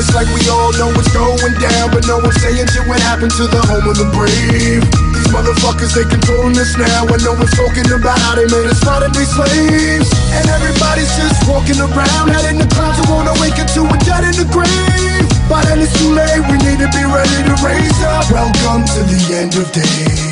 It's like we all know what's going down, but no one's saying shit what happened to the home of the brave. These motherfuckers, they controlling us now, and no one's talking about how they made us modern day slaves. And everybody's just walking around, head in the clouds, who wanna wake up to a dead in the grave. But then it's too late, we need to be ready to raise up. Welcome to the end of days.